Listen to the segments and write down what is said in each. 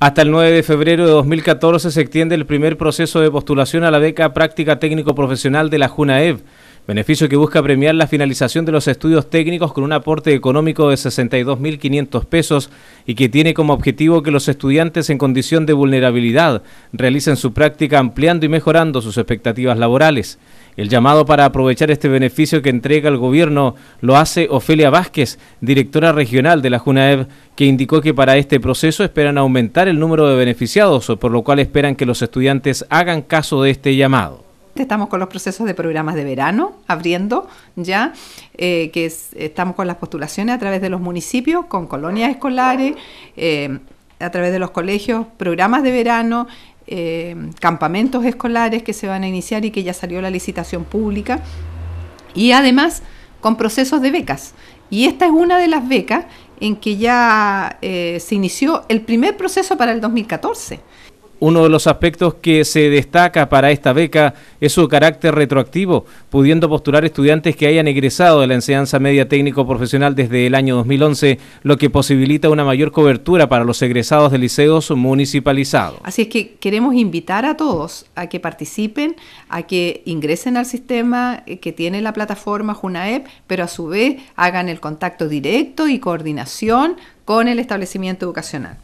Hasta el 9 de febrero de 2014 se extiende el primer proceso de postulación a la beca práctica técnico profesional de la JUNAEV, beneficio que busca premiar la finalización de los estudios técnicos con un aporte económico de 62.500 pesos y que tiene como objetivo que los estudiantes en condición de vulnerabilidad realicen su práctica ampliando y mejorando sus expectativas laborales. El llamado para aprovechar este beneficio que entrega el gobierno lo hace Ofelia Vázquez, directora regional de la JUNAEV, que indicó que para este proceso esperan aumentar el número de beneficiados, por lo cual esperan que los estudiantes hagan caso de este llamado. Estamos con los procesos de programas de verano abriendo ya, eh, que estamos con las postulaciones a través de los municipios, con colonias escolares, eh, a través de los colegios, programas de verano eh, campamentos escolares que se van a iniciar y que ya salió la licitación pública, y además con procesos de becas. Y esta es una de las becas en que ya se inició el primer proceso para el 2014. Uno de los aspectos que se destaca para esta beca es su carácter retroactivo, pudiendo postular estudiantes que hayan egresado de la enseñanza media técnico profesional desde el año 2011, lo que posibilita una mayor cobertura para los egresados de liceos municipalizados. Así es que queremos invitar a todos a que participen, a que ingresen al sistema eh, que tiene la plataforma JUNAEP, pero a su vez hagan el contacto directo y coordinación con el establecimiento educacional.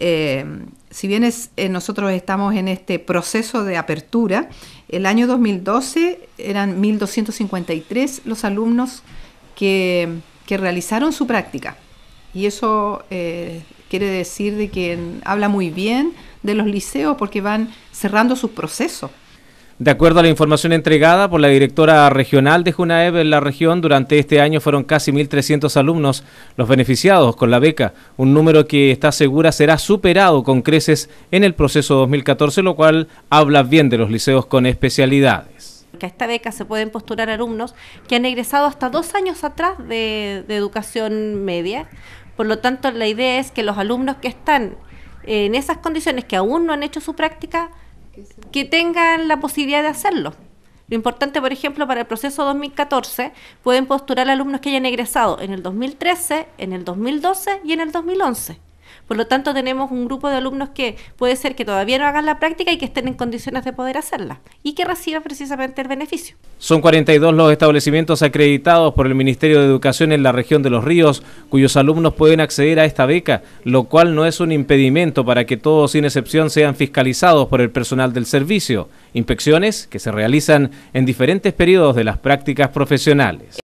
Eh, si bien eh, nosotros estamos en este proceso de apertura, el año 2012 eran 1.253 los alumnos que, realizaron su práctica. Y eso eh, quiere decir de que habla muy bien de los liceos porque van cerrando sus procesos. De acuerdo a la información entregada por la directora regional de Junaev en la región, durante este año fueron casi 1.300 alumnos los beneficiados con la beca, un número que está segura será superado con creces en el proceso 2014, lo cual habla bien de los liceos con especialidades. Que a esta beca se pueden postular alumnos que han egresado hasta dos años atrás de, de educación media. Por lo tanto, la idea es que los alumnos que están en esas condiciones, que aún no han hecho su práctica, que tengan la posibilidad de hacerlo. Lo importante, por ejemplo, para el proceso 2014, pueden postular alumnos que hayan egresado en el 2013, en el 2012 y en el 2011. Por lo tanto, tenemos un grupo de alumnos que puede ser que todavía no hagan la práctica y que estén en condiciones de poder hacerla y que reciban precisamente el beneficio. Son 42 los establecimientos acreditados por el Ministerio de Educación en la región de Los Ríos, cuyos alumnos pueden acceder a esta beca, lo cual no es un impedimento para que todos, sin excepción, sean fiscalizados por el personal del servicio. Inspecciones que se realizan en diferentes periodos de las prácticas profesionales.